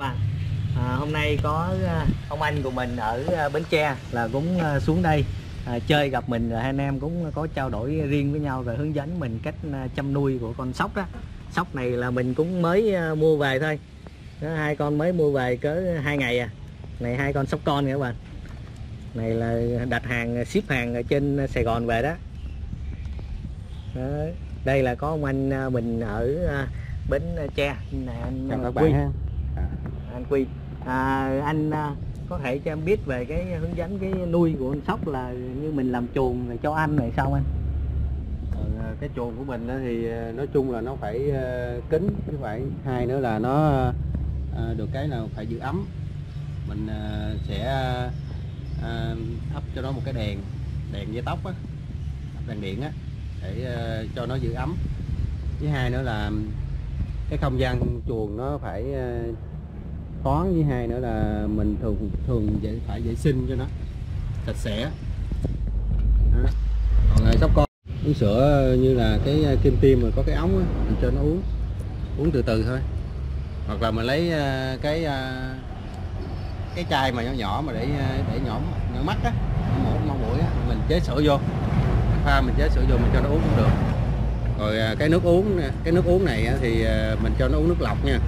Vâng. À, hôm nay có à, ông anh của mình ở à, Bến Tre là cũng à, xuống đây à, chơi gặp mình rồi hai anh em cũng có trao đổi riêng với nhau rồi hướng dẫn mình cách chăm nuôi của con sóc đó. Sóc này là mình cũng mới mua về thôi. Đó, hai con mới mua về cỡ hai ngày à. Này hai con sóc con nha các bạn này là đặt hàng ship hàng ở trên Sài Gòn về đó, đó. đây là có ông anh mình ở Bến Tre. Này anh chào các bạn ha anh Quy. À, anh à, có thể cho em biết về cái hướng dẫn cái nuôi của anh sóc là như mình làm chuồng rồi cho ăn này sao anh? À, cái chuồng của mình thì à, nói chung là nó phải kính kín chứ phải hai nữa là nó à, được cái nào phải giữ ấm. Mình sẽ thắp cho nó một cái đèn đèn dây tóc á đèn điện á để cho nó giữ ấm. Với hai nữa là cái không gian chuồng nó phải thoáng với hai nữa là mình thường thường vệ phải vệ sinh cho nó, sạch sẽ. Đó. còn sóc con, uống sữa như là cái à, kim tiêm mà có cái ống á, mình cho nó uống uống từ từ thôi. Hoặc là mình lấy à, cái à, cái chai mà nhỏ nhỏ mà để để nhỏ nhỏ mắt á mỗi mong mũi á, mình chế sữa vô, pha mình chế sữa vô mình cho nó uống cũng được. Rồi cái nước uống cái nước uống này thì mình cho nó uống nước lọc nha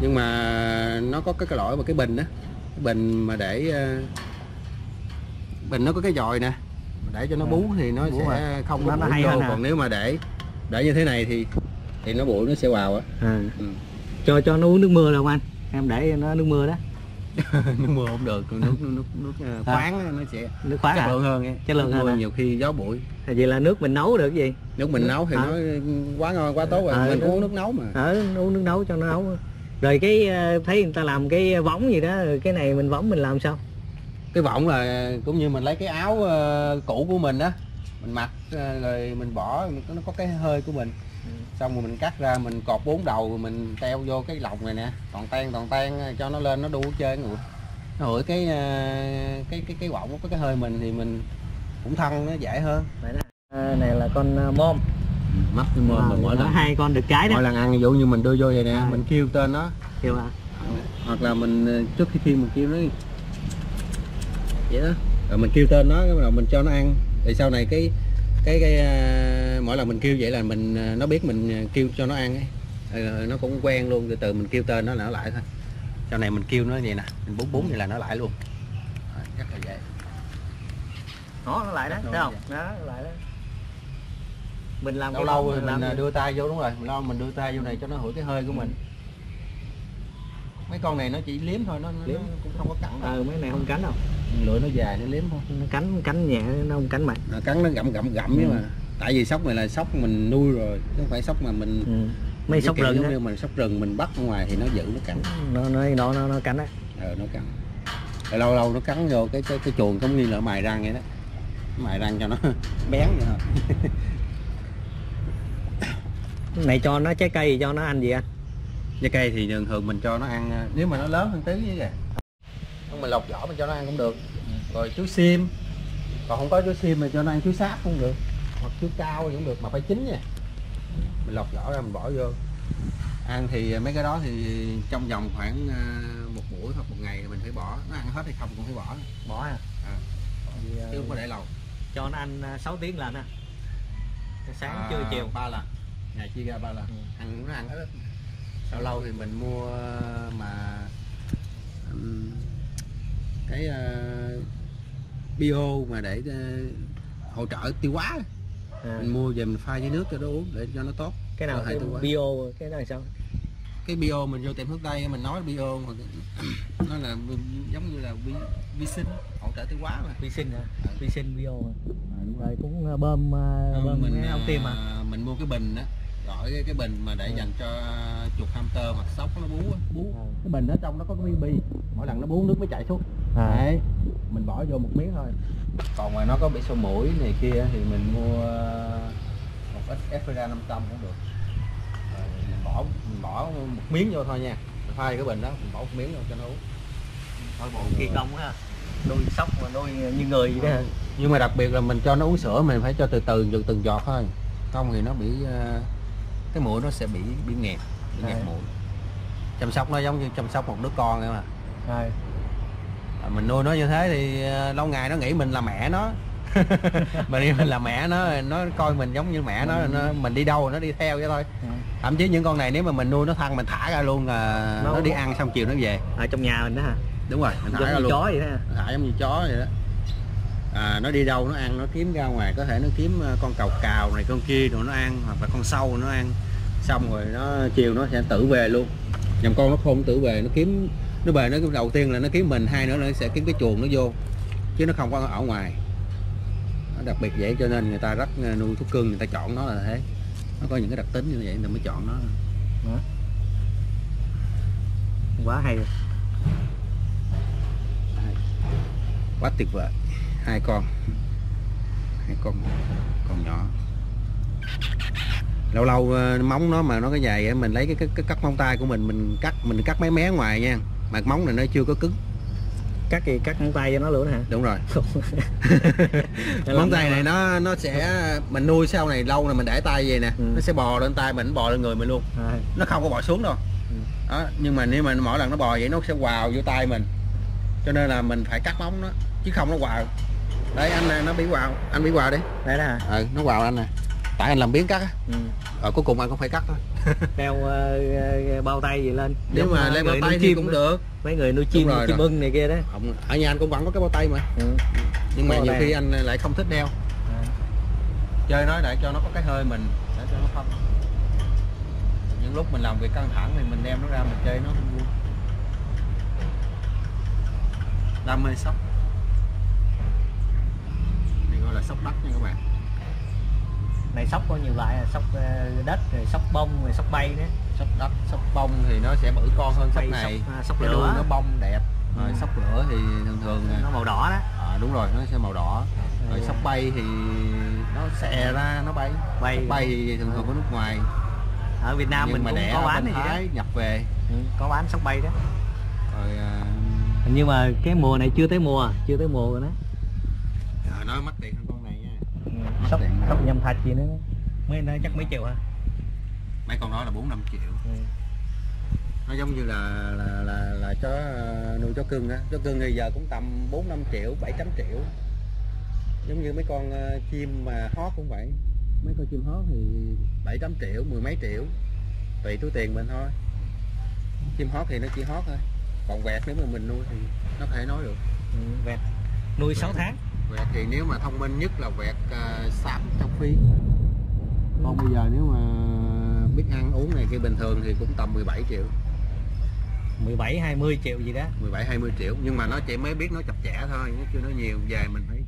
nhưng mà nó có cái, cái loại mà cái bình á cái bình mà để ờ, bình nó có cái dòi nè để cho nó À, bú thì nó bú sẽ à. không Nó- nó hay vô. hơn hả? còn nếu mà để để như thế này thì thì nó bụi nó sẽ vào á. À, ừ. cho cho nó uống nước mưa được không anh? Em để nó nước mưa đó. Nước mưa không được nước nước nước, nước ờ, khoáng á, nó sẽ nước khoáng chất à? lượng hơn chất lượng hơn hả? nhiều khi gió bụi. Vậy là nước mình nấu được gì? Nước mình nấu thì À. nó quá ngon quá tốt rồi. À, mình uống nước nấu mà. Ở uống nước nấu cho nó nấu rồi cái ờ, thấy người ta làm cái võng gì đó rồi cái này mình võng mình làm sao? Cái võng là cũng như mình lấy cái áo ờ, cũ của mình đó mình mặc ờ, rồi mình bỏ nó có cái hơi của mình. Xong rồi mình cắt ra mình cột bốn đầu rồi mình treo vô cái lồng này nè toàn tan toàn tan cho nó lên nó đu chơi nó hửi cái cái cái cái võng có cái hơi mình thì mình cũng thân nó dễ hơn. À, này là con mom mắt cái mà À, mỗi nó lần hai con được cái đó. mỗi lần ăn ví dụ như mình đưa vô vậy nè À. mình kêu tên nó. Kêu à. Hoặc là mình ờ, trước khi khi mình kêu nó vậy đó. Rồi mình kêu tên nó đầu mình cho nó ăn. Thì sau này cái cái cái à, mỗi lần mình kêu vậy là mình à, nó biết mình kêu cho nó ăn ấy. Rồi nó cũng quen luôn từ từ mình kêu tên nó là nó lại thôi. Sau này mình kêu nó vậy nè mình búng búng vậy là nó lại luôn. Rồi, rất là dễ nó nó lại đó thấy không? Vậy. đó lại đó mình làm lâu lâu thì mình làm à, đưa tay vô đúng rồi. Lâu mình đưa tay vô này cho nó hửi cái hơi của mình. Mấy con này nó chỉ liếm thôi nó, Liếm. nó cũng không có cắn đâu. Ờ mấy này không cắn đâu. Lưỡi nó dài nó liếm thôi. Nó cắn cắn nhẹ nó không cắn mạnh. À, cắn nó gặm gặm gặm chứ Ừ. mà tại vì sóc này là sóc mình nuôi rồi chứ không phải sóc mà mình ừ. mấy sóc rừng giống như mình sóc rừng mình bắt ở ngoài thì nó giữ nó cắn. Nó nó nó nó, nó cắn đó ờ nó cắn. Rồi lâu lâu nó cắn vô cái cái, cái chuồng giống như là mài răng vậy đó. Mài răng cho nó bén vậy thôi này cho nó trái cây cho nó ăn gì anh? Trái cây thì thường thường mình cho nó ăn à, nếu mà nó lớn hơn tí vậy. Không mình lọc vỏ mình cho nó ăn cũng được. Rồi chuối xiêm. Còn không có chuối xiêm thì cho nó ăn chuối sáp cũng được. Hoặc chuối cao thì cũng được mà phải chín nha. Mình lọc vỏ ra mình bỏ vô. Ăn thì mấy cái đó thì trong vòng khoảng à, một buổi hoặc một ngày thì mình phải bỏ. Nó ăn hết hay không cũng phải bỏ. Bỏ à, À. Thì, ờ, chứ không có để lâu. cho nó ăn à, 6 tiếng lần à sáng À, trưa chiều. ba lần ngày chia ra ba lần. Ừ. ăn nó ăn hết sau lâu thì mình mua mà ừm, cái uh, bio mà để ờ, hỗ trợ tiêu hóa à, mình mua về mình pha với nước cho nó uống để cho nó tốt. Cái nào hóa. bio cái này sao? Cái bio mình vô tiệm thuốc tây mình nói bio mà nó là giống như là vi, vi sinh hỗ trợ tiêu hóa mà. Vi sinh hả? Ừ. vi sinh bio à. rồi cũng à, bơm à, Không, bơm mình ống tim à à, mình mua cái bình đó gọi cái, cái bình mà để Ừ. dành cho chuột hamster hoặc sóc nó bú á, bú. Ừ. cái bình ở trong nó có cái BB mỗi lần nó bú nước mới chảy xuống. À. Đấy, mình bỏ vô một miếng thôi. Còn mà nó có bị sâu mũi này kia thì mình mua một ít Espera 500 cũng được. Rồi mình bỏ mình bỏ một miếng vô thôi nha. Mình pha vô cái bình đó mình bỏ một miếng vô cho nó uống. Thôi bộ kỳ công ha nuôi sóc mà nuôi như người vậy đó. Hả? nhưng mà đặc biệt là mình cho nó uống sữa mình phải cho từ từ từ từng giọt thôi. Không thì nó bị ờ, cái mũi nó sẽ bị bị nghẹt bị nghẹt À. mũi. Chăm sóc nó giống như chăm sóc một đứa con vậy mà rồi. À, mình nuôi nó như thế thì ờ, lâu ngày nó nghĩ mình là mẹ nó. Mình mình là mẹ nó nó coi mình giống như mẹ nó, nó mình đi đâu nó đi theo vậy thôi. Ừ. thậm chí những con này nếu mà mình nuôi nó thân mình thả ra luôn là Nó- nó, đi ăn xong chiều nó về. Ở trong nhà mình đó hả? Đúng rồi mình thả giống ra như luôn. chó vậy đó. Thả giống như chó vậy đó à, nó đi đâu nó ăn nó kiếm ra ngoài có thể nó kiếm ờ, con cào cào này con kia rồi nó ăn hoặc là con sâu nó ăn. Xong rồi nó chiều nó sẽ tự về luôn. Nhầm con nó không tự về nó kiếm nó về nó đầu tiên là nó kiếm mình hai nữa nó sẽ kiếm cái chuồng nó vô chứ nó không có ở ngoài. Nó đặc biệt vậy cho nên người ta rất ờ, nuôi thú cưng người ta chọn nó là thế. Nó có những cái đặc tính như vậy người ta mới chọn nó. Quá hay. Quá tuyệt vời hai con. Hai con con nhỏ. Lâu lâu ờ, móng nó mà nó có dài mình lấy cái, cái, cái cắt móng tay của mình mình cắt mình cắt mấy mé ngoài nha. Mà móng này nó chưa có cứng. Cắt gì cắt ngón tay cho nó luôn hả? Đúng rồi. Móng tay này nó nó sẽ mình nuôi sau này lâu này mình để tay vậy nè. Ừ. nó sẽ bò lên tay mình bò lên người mình luôn. Rồi. nó không có bò xuống đâu. Ừ. đó nhưng mà nếu mà mỗi lần nó bò vậy nó sẽ quào vô tay mình. Cho nên là mình phải cắt móng nó chứ không nó quào đấy anh nè nó bị quào. Anh bị quào đi. Đó hả? Ừ nó quào anh nè. Tại anh làm biến cắt á. Ừ. rồi cuối cùng anh cũng phải cắt thôi. Đeo ờ, bao tay gì lên. Nếu mà lên bao tay thì cũng được. Mấy người nuôi chim rồi chim ưng này kia đó. Không, ở nhà anh cũng vẫn có cái bao tay mà. Ừ. nhưng mà nhiều khi anh lại không thích đeo. À. chơi nó để cho nó có cái hơi mình để cho nó không. Những lúc mình làm việc căng thẳng thì mình đem nó ra mình chơi nó cũng vui. Đam mê sóc này gọi là sóc đất nha các bạn. Này sóc có nhiều loại sóc ờ, đất rồi sóc bông rồi sóc bay nữa. Sóc đất sóc bông thì nó sẽ bự con hơn sóc này. sóc, à, sóc lửa. nó bông đẹp. Rồi Ừ. sóc lửa thì thường thường nó màu đỏ đó. À, đúng rồi nó sẽ màu đỏ. Rồi Ừ. sóc bay thì nó xè ra nó bay. Bay. Sóc bay thì thường thường có nước ngoài. Ở Việt Nam nhưng mình mà cũng đẻ có bán này Thái nhập về. Ừ, có bán sóc bay đó. Rồi à, nhưng mà cái mùa này chưa tới mùa chưa tới mùa rồi đó. À, nó mắc tiền hơn mà. sóc nhâm thạch gì nữa. Mấy nó chắc mấy triệu hả? Mấy con đó là bốn năm triệu. Ừ. nó giống như là là là, là chó à, nuôi chó cưng á. Chó cưng thì giờ cũng tầm bốn năm triệu bảy tám triệu. Giống như mấy con à, chim mà hót cũng vậy. Mấy con chim hót thì bảy tám triệu mười mấy triệu. Tùy túi tiền mình thôi. Chim hót thì nó chỉ hót thôi. Còn vẹt nếu mà mình nuôi thì nó có thể nói được. Ừ, vẹt. Nuôi 6 tháng vẹt thì nếu mà thông minh nhất là vẹt uh, sám trong phi con bây giờ nếu mà biết ăn uống này kia bình thường thì cũng tầm 17 triệu. 17 20 triệu gì đó. 17 20 triệu nhưng mà nó chỉ mới biết nó chặt chẽ thôi nó chưa nói nhiều. Về mình phải